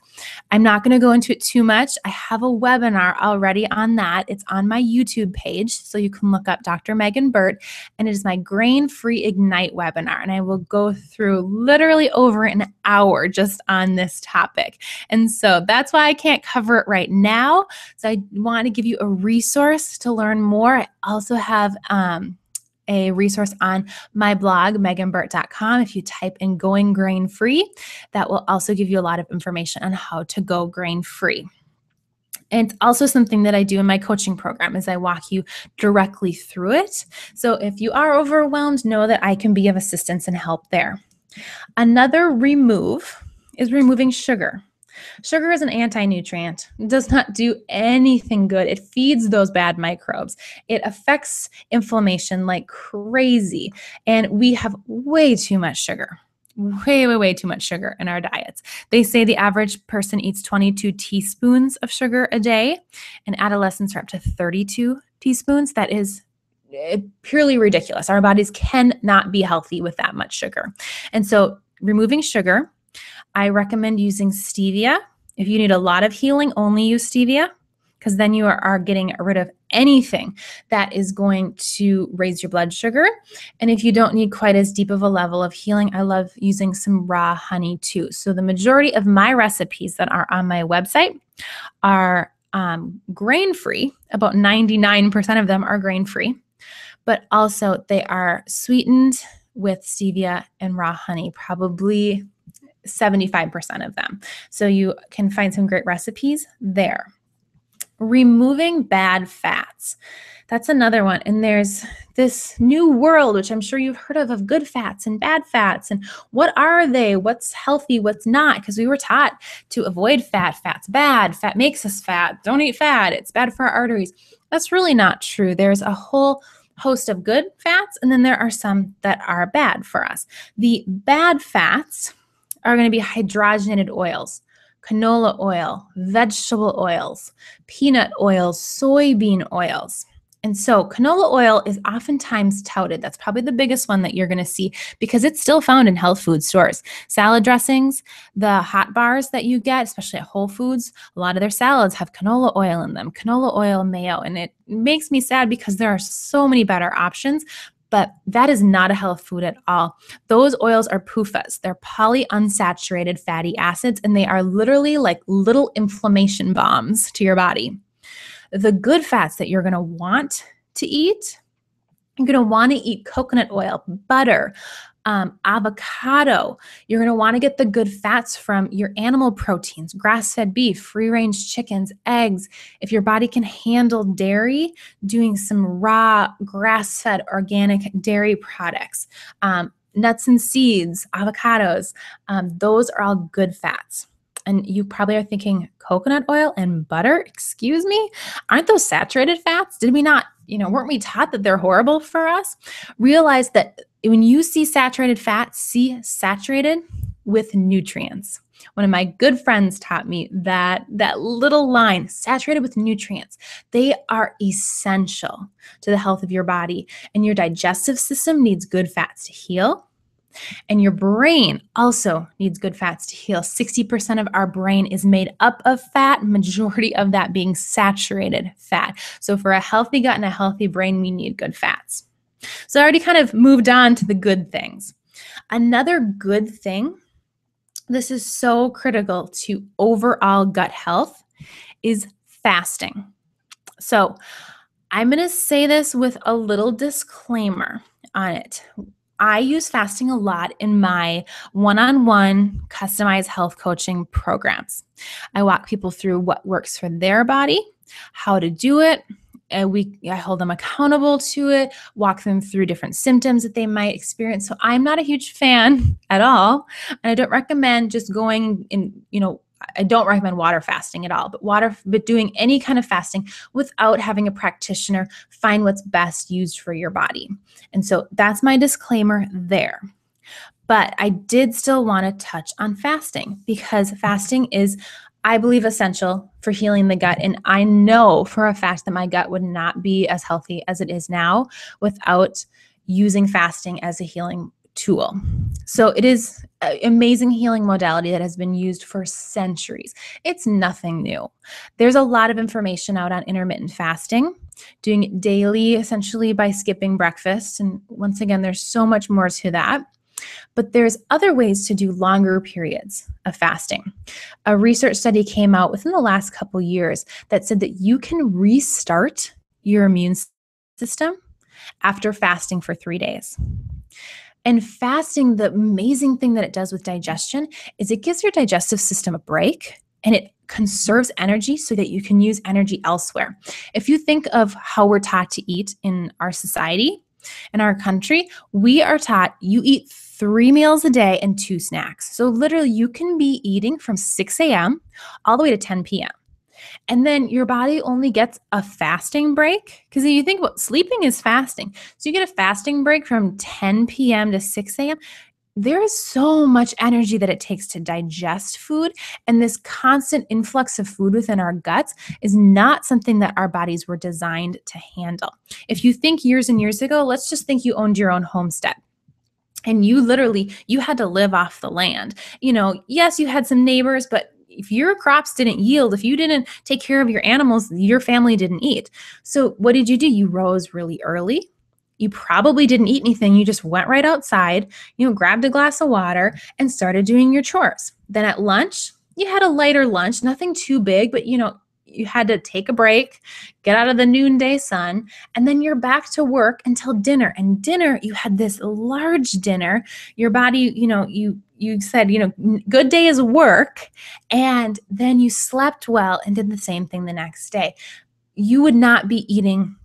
I'm not going to go into it too much. I have a webinar already on that. It's on my YouTube page. So, you can look up Dr. Meghan Birt, and it is my grain free Ignite webinar. And I will go through literally over an hour just on this topic. And so, that's why I can't cover it right now. So, I want to give you a resource to learn more. I also have, um, a resource on my blog, meghanbirt.com. If you type in going grain free, that will also give you a lot of information on how to go grain free. And it's also something that I do in my coaching program is I walk you directly through it. So if you are overwhelmed, know that I can be of assistance and help there. Another remove is removing sugar. Sugar is an anti nutrient, it does not do anything good. It feeds those bad microbes, it affects inflammation like crazy. And we have way too much sugar way, way, way too much sugar in our diets. They say the average person eats 22 teaspoons of sugar a day, and adolescents are up to 32 teaspoons. That is eh, purely ridiculous. Our bodies cannot be healthy with that much sugar. And so, removing sugar I recommend using stevia. If you need a lot of healing, only use stevia because then you are, are, getting rid of anything that is going to raise your blood sugar. And if you don't need quite as deep of a level of healing, I love using some raw honey too. So the majority of my recipes that are on my website are um, grain free. About 99% of them are grain free, but also they are sweetened with stevia and raw honey, probably 75% of them. So you can find some great recipes there. Removing bad fats. That's another one. And there's this new world, which I'm sure you've heard of, of good fats and bad fats. And what are they? What's healthy? What's not? Because we were taught to avoid fat. Fat's bad. Fat makes us fat. Don't eat fat. It's bad for our arteries. That's really not true. There's a whole host of good fats, and then there are some that are bad for us. The bad fats, are going to be hydrogenated oils, canola oil, vegetable oils, peanut oils, soybean oils. And so, canola oil is oftentimes touted. That's probably the biggest one that you're going to see because it's still found in health food stores. Salad dressings, the hot bars that you get, especially at Whole Foods, a lot of their salads have canola oil in them, canola oil mayo. And it makes me sad because there are so many better options, but that is not a health food at all. Those oils are PUFAs. They're polyunsaturated fatty acids, and they are literally like little inflammation bombs to your body. The good fats that you're going to want to eat, you're going to want to eat coconut oil, butter, um, avocado. You're going to want to get the good fats from your animal proteins, grass fed beef, free range chickens, eggs. If your body can handle dairy, doing some raw, grass fed organic dairy products, um, nuts and seeds, avocados, um, those are all good fats. And you probably are thinking, coconut oil and butter? Excuse me? Aren't those saturated fats? Did we not, you know, weren't we taught that they're horrible for us? Realize that when you see saturated fats, see saturated with nutrients. One of my good friends taught me that that little line, saturated with nutrients, they are essential to the health of your body. And your digestive system needs good fats to heal. And your brain also needs good fats to heal. 60% of our brain is made up of fat, majority of that being saturated fat. So, for a healthy gut and a healthy brain, we need good fats. So, I already kind of moved on to the good things. Another good thing this is so critical to overall gut health is fasting. So, I'm going to say this with a little disclaimer on it. I use fasting a lot in my one on one customized health coaching programs. I walk people through what works for their body, how to do it, and we I hold them accountable to it, walk them through different symptoms that they might experience. So I'm not a huge fan at all, and I don't recommend just going in, you know, I don't recommend water fasting at all, but water but doing any kind of fasting without having a practitioner find what's best used for your body. And so that's my disclaimer there. But I did still want to touch on fasting because fasting is I believe essential for healing the gut. And I know for a fact that my gut would not be as healthy as it is now without using fasting as a healing tool. So it is an amazing healing modality that has been used for centuries. It's nothing new. There's a lot of information out on intermittent fasting, doing it daily essentially by skipping breakfast. And once again, there's so much more to that. But there's other ways to do longer periods of fasting. A research study came out within the last couple years that said that you can restart your immune system after fasting for 3 days. And fasting, the amazing thing that it does with digestion is it gives your digestive system a break and it conserves energy so that you can use energy elsewhere. If you think of how we're taught to eat in our society, in our country, we are taught you eat three meals a day and two snacks. So literally, you can be eating from 6 a.m. all the way to 10 p.m. And then your body only gets a fasting break because you think what sleeping is fasting. So you get a fasting break from 10 p.m. to 6 a.m there is so much energy that it takes to digest food. And this constant influx of food within our guts is not something that our bodies were designed to handle. If you think years and years ago, let's just think you owned your own homestead and you literally you had to live off the land you know yes you had some neighbors but if your crops didn't yield if you didn't take care of your animals your family didn't eat so what did you do you rose really early you probably didn't eat anything. You just went right outside, you know, grabbed a glass of water and started doing your chores. Then at lunch, you had a lighter lunch, nothing too big, but you know, you had to take a break, get out of the noonday sun, and then you're back to work until dinner. And dinner, you had this large dinner. Your body, you know, you you said, you know, good day is work, and then you slept well and did the same thing the next day. You would not be eating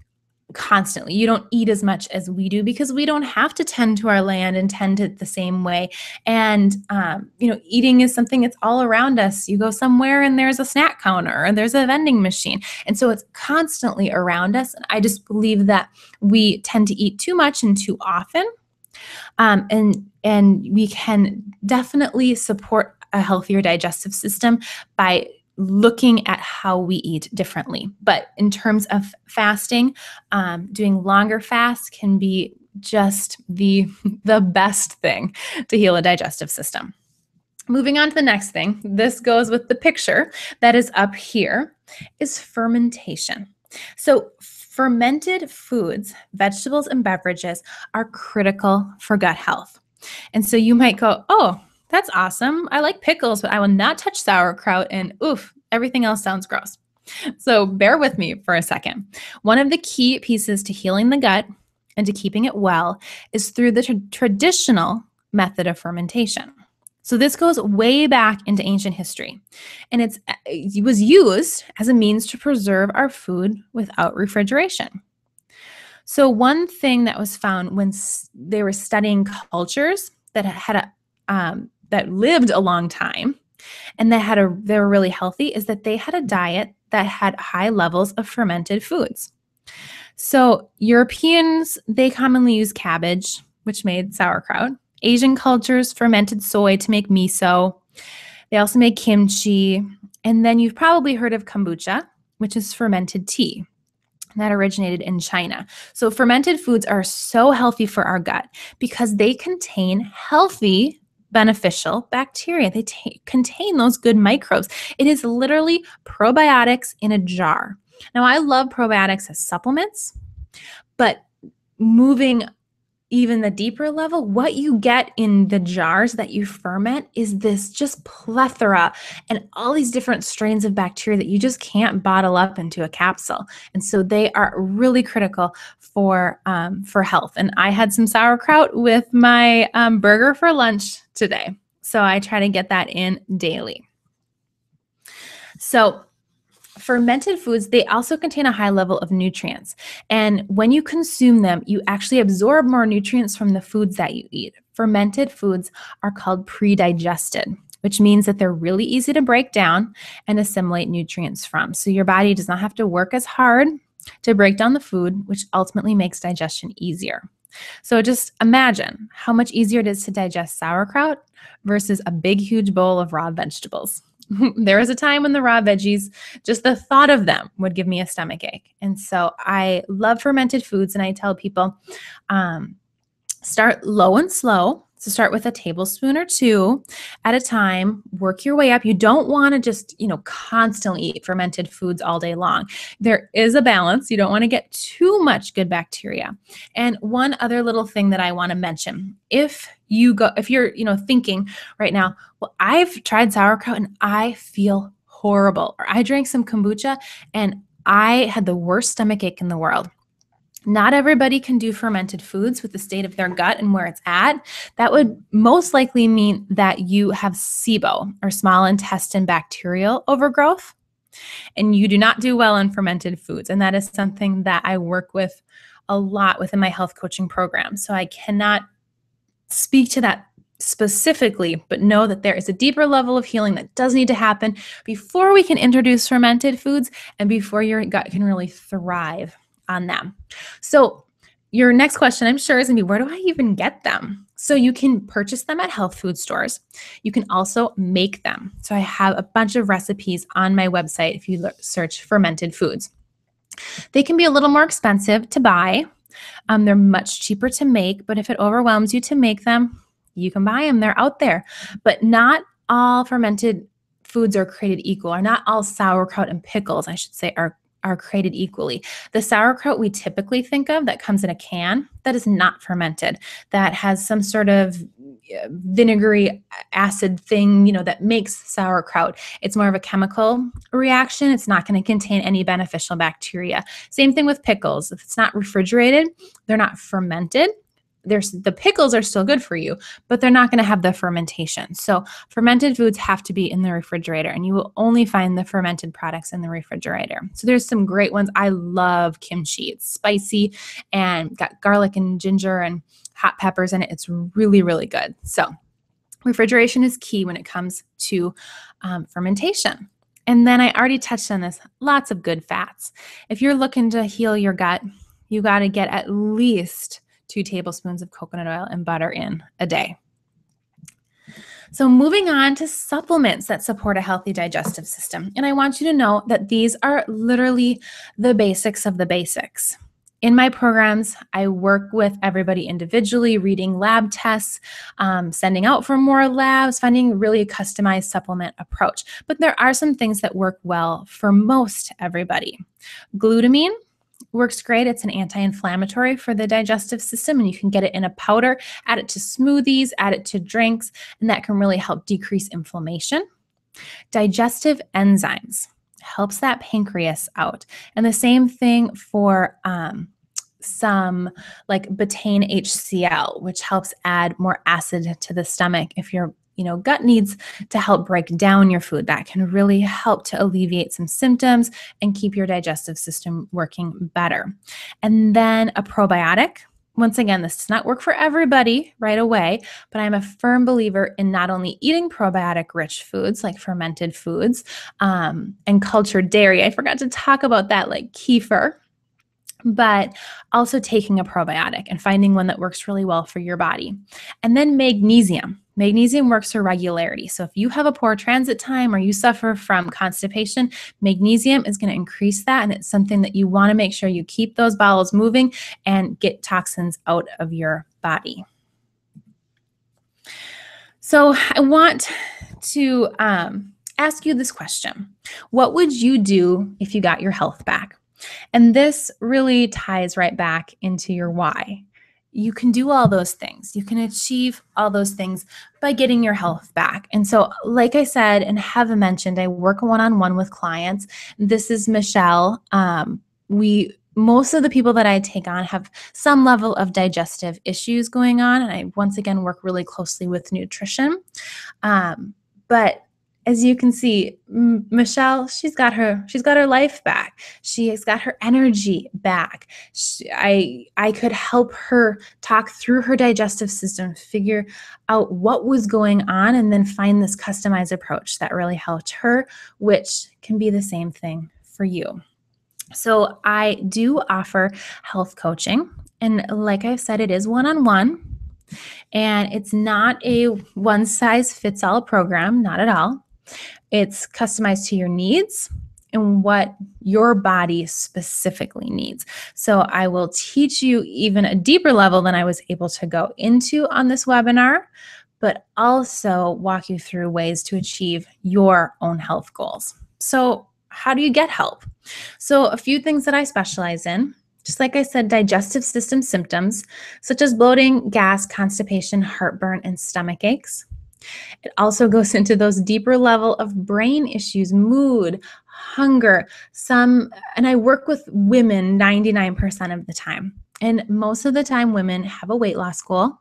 constantly. You don't eat as much as we do because we don't have to tend to our land and tend it the same way. And, um, you know, eating is something that's all around us. You go somewhere and there's a snack counter and there's a vending machine. And so it's constantly around us. And I just believe that we tend to eat too much and too often. Um, and and we can definitely support a healthier digestive system by looking at how we eat differently. But in terms of fasting, um, doing longer fasts can be just the the best thing to heal a digestive system. Moving on to the next thing, this goes with the picture that is up here, is fermentation. So fermented foods, vegetables, and beverages are critical for gut health. And so you might go, oh, that's awesome. I like pickles, but I will not touch sauerkraut. And oof, everything else sounds gross. So bear with me for a second. One of the key pieces to healing the gut and to keeping it well is through the tra- traditional method of fermentation. So this goes way back into ancient history, and it's it was used as a means to preserve our food without refrigeration. So one thing that was found when they were studying cultures that had a um, that lived a long time and that had a they were really healthy is that they had a diet that had high levels of fermented foods. So Europeans, they commonly use cabbage, which made sauerkraut. Asian cultures fermented soy to make miso. They also made kimchi. And then you've probably heard of kombucha, which is fermented tea that originated in China. So, fermented foods are so healthy for our gut because they contain healthy, beneficial bacteria. They t- contain those good microbes. It is literally probiotics in a jar. Now, I love probiotics as supplements, but moving even the deeper level, what you get in the jars that you ferment is this just plethora and all these different strains of bacteria that you just can't bottle up into a capsule. And so they are really critical for um, for health. And I had some sauerkraut with my um, burger for lunch today, so I try to get that in daily. So fermented foods, they also contain a high level of nutrients. And when you consume them, you actually absorb more nutrients from the foods that you eat. Fermented foods are called pre-digested which means that they're really easy to break down and assimilate nutrients from. So your body does not have to work as hard to break down the food, which ultimately makes digestion easier. So just imagine how much easier it is to digest sauerkraut versus a big, huge bowl of raw vegetables. there was a time when the raw veggies, just the thought of them would give me a stomach ache. And so I love fermented foods, and I tell people um, start low and slow. So start with a tablespoon or two at a time, work your way up. You don't want to just, you know, constantly eat fermented foods all day long. There is a balance. You don't want to get too much good bacteria. And one other little thing that I want to mention, if you go if you're, you know, thinking right now, well, I've tried sauerkraut and I feel horrible or I drank some kombucha and I had the worst stomach ache in the world. Not everybody can do fermented foods with the state of their gut and where it's at. That would most likely mean that you have SIBO or small intestine bacterial overgrowth, and you do not do well on fermented foods. And that is something that I work with a lot within my health coaching program. So I cannot speak to that specifically, but know that there is a deeper level of healing that does need to happen before we can introduce fermented foods and before your gut can really thrive on them. So, your next question, I'm sure, is going to be where do I even get them? So, you can purchase them at health food stores. You can also make them. So, I have a bunch of recipes on my website if you search fermented foods. They can be a little more expensive to buy. Um, they're much cheaper to make, but if it overwhelms you to make them, you can buy them. They're out there. But not all fermented foods are created equal, or not all sauerkraut and pickles, I should say, are are created equally. The sauerkraut we typically think of that comes in a can, that is not fermented. That has some sort of uh, vinegary acid thing, you know, that makes sauerkraut. It's more of a chemical reaction. It's not going to contain any beneficial bacteria. Same thing with pickles. If it's not refrigerated, they're not fermented there's the pickles are still good for you, but they're not going to have the fermentation. So fermented foods have to be in the refrigerator and you will only find the fermented products in the refrigerator. So there's some great ones. I love kimchi. It's spicy and got garlic and ginger and hot peppers in it. It's really, really good. So refrigeration is key when it comes to um, fermentation. And then I already touched on this lots of good fats. If you're looking to heal your gut, you got to get at least two tablespoons of coconut oil and butter in a day. So, moving on to supplements that support a healthy digestive system. And I want you to know that these are literally the basics of the basics. In my programs, I work with everybody individually, reading lab tests, um, sending out for more labs, finding really a customized supplement approach. But there are some things that work well for most everybody. Glutamine works great. It's an anti inflammatory for the digestive system, and you can get it in a powder, add it to smoothies, add it to drinks, and that can really help decrease inflammation. Digestive enzymes helps that pancreas out. And the same thing for um, some like betaine HCl, which helps add more acid to the stomach if you're you know, gut needs to help break down your food. That can really help to alleviate some symptoms and keep your digestive system working better. And then a probiotic Once again, this does not work for everybody right away, but I'm a firm believer in not only eating probiotic rich foods like fermented foods um, and cultured dairy. I forgot to talk about that, like kefir but also taking a probiotic and finding one that works really well for your body. And then magnesium. Magnesium works for regularity. So if you have a poor transit time or you suffer from constipation, magnesium is going to increase that. And it's something that you want to make sure you keep those bowels moving and get toxins out of your body. So I want to um, ask you this question What would you do if you got your health back? And this really ties right back into your why. You can do all those things. You can achieve all those things by getting your health back. And so, like I said and have mentioned, I work one on one with clients. This is Michelle. Um, we most of the people that I take on have some level of digestive issues going on. And I once again work really closely with nutrition. Um, but as you can see, M- Michelle, she's got her she's got her life back. She has got her energy back. She, I I could help her talk through her digestive system, figure out what was going on and then find this customized approach that really helped her, which can be the same thing for you. So, I do offer health coaching and like I've said it is one-on-one. And it's not a one size fits all program, not at all. It's customized to your needs and what your body specifically needs. So I will teach you even a deeper level than I was able to go into on this webinar, but also walk you through ways to achieve your own health goals. So, how do you get help? So, a few things that I specialize in. Just like I said, digestive system symptoms such as bloating, gas, constipation, heartburn, and stomach aches. It also goes into those deeper level of brain issues, mood, hunger, some and I work with women 99% of the time. And most of the time women have a weight loss goal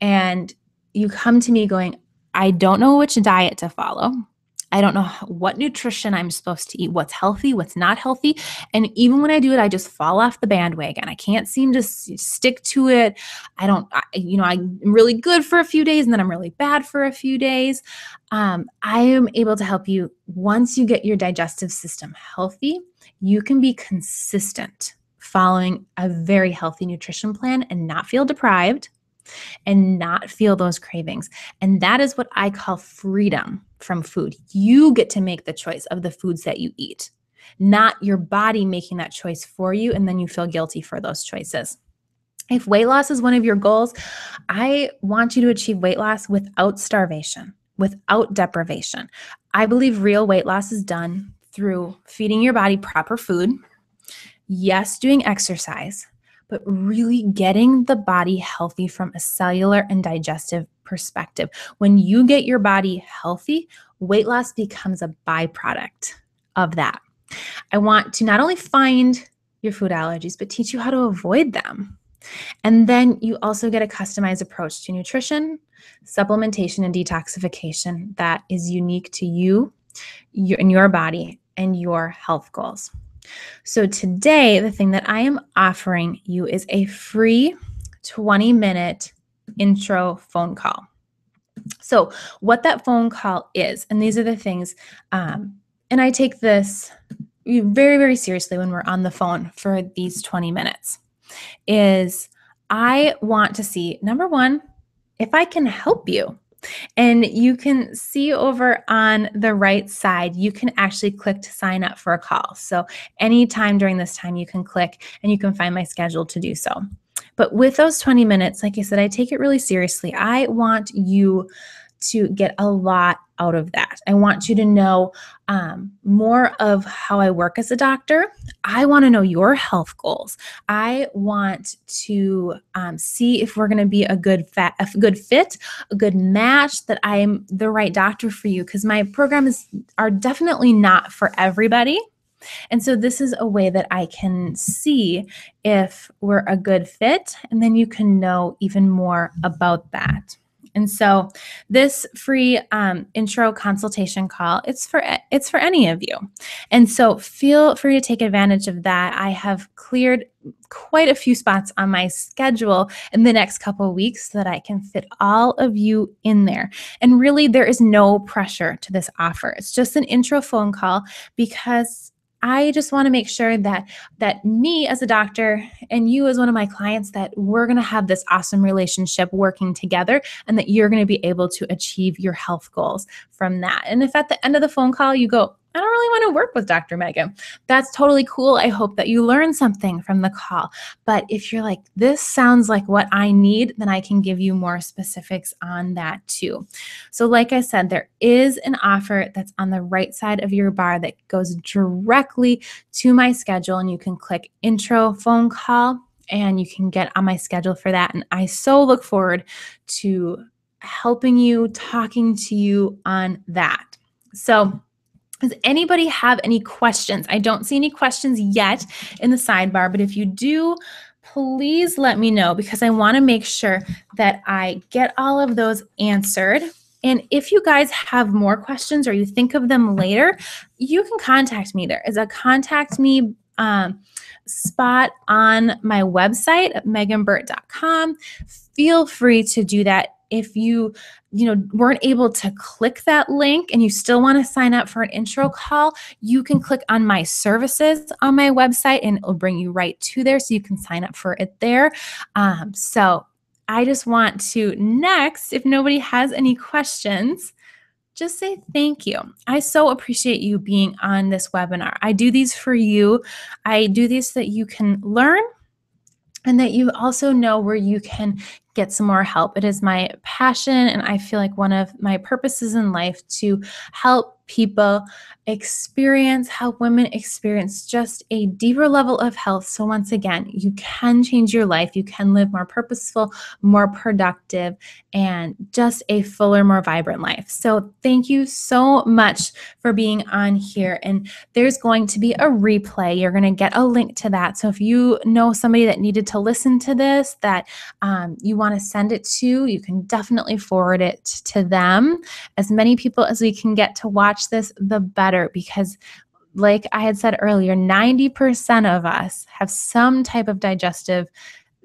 and you come to me going, I don't know which diet to follow. I don't know what nutrition I'm supposed to eat, what's healthy, what's not healthy. And even when I do it, I just fall off the bandwagon. I can't seem to stick to it. I don't, I, you know, I'm really good for a few days and then I'm really bad for a few days. Um, I am able to help you once you get your digestive system healthy, you can be consistent following a very healthy nutrition plan and not feel deprived and not feel those cravings. And that is what I call freedom from food. You get to make the choice of the foods that you eat, not your body making that choice for you. And then you feel guilty for those choices. If weight loss is one of your goals, I want you to achieve weight loss without starvation, without deprivation. I believe real weight loss is done through feeding your body proper food, yes, doing exercise, but really getting the body healthy from a cellular and digestive perspective. When you get your body healthy, weight loss becomes a byproduct of that. I want to not only find your food allergies, but teach you how to avoid them. And then you also get a customized approach to nutrition, supplementation, and detoxification that is unique to you, your, and your body and your health goals. So, today, the thing that I am offering you is a free 20 minute intro phone call. So, what that phone call is, and these are the things, um, and I take this very, very seriously when we're on the phone for these 20 minutes, is I want to see number one, if I can help you. And you can see over on the right side, you can actually click to sign up for a call. So, anytime during this time, you can click and you can find my schedule to do so. But with those 20 minutes, like I said, I take it really seriously. I want you to get a lot out of that. I want you to know um, more of how I work as a doctor. I want to know your health goals. I want to um, see if we're going to be a good fat, a good fit, a good match. That I'm the right doctor for you because my programs are definitely not for everybody. And so this is a way that I can see if we're a good fit, and then you can know even more about that. And so this free um, intro consultation call, it's for it's for any of you. And so feel free to take advantage of that. I have cleared quite a few spots on my schedule in the next couple weeks so that I can fit all of you in there. And really there is no pressure to this offer. It's just an intro phone call because I just want to make sure that that me as a doctor and you as one of my clients that we're going to have this awesome relationship working together and that you're going to be able to achieve your health goals from that. And if at the end of the phone call you go, I don't really want to work with Dr. Meghan. That's totally cool. I hope that you learn something from the call. But if you're like, this sounds like what I need, then I can give you more specifics on that too. So, like I said, there is an offer that's on the right side of your bar that goes directly to my schedule, and you can click intro phone call and you can get on my schedule for that. And I so look forward to helping you, talking to you on that. So, does anybody have any questions? I don't see any questions yet in the sidebar, but if you do, please let me know because I want to make sure that I get all of those answered. And if you guys have more questions or you think of them later, you can contact me. There is a contact me um, spot on my website at meghanbirt.com. Feel free to do that if you you know weren't able to click that link and you still want to sign up for an intro call you can click on my services on my website and it'll bring you right to there so you can sign up for it there um, so i just want to next if nobody has any questions just say thank you. I so appreciate you being on this webinar. I do these for you. I do these so that you can learn and that you also know where you can get some more help. It is my passion, and I feel like one of my purposes in life to help people experience, help women experience just a deeper level of health. So, once again, you can change your life. You can live more purposeful, more productive, and just a fuller, more vibrant life. So, thank you so much for being on here. And there's going to be a replay. You're going to get a link to that. So, if you know somebody that needed to listen to this, that um, you want to send it to, you can definitely forward it to them. As many people as we can get to watch this, the better, because like I had said earlier, 90% of us have some type of digestive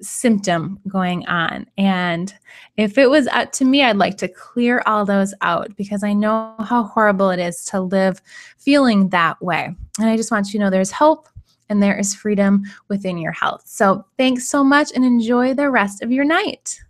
symptom going on. And if it was up to me, I'd like to clear all those out because I know how horrible it is to live feeling that way. And I just want you to know there's hope and there is freedom within your health. So thanks so much and enjoy the rest of your night.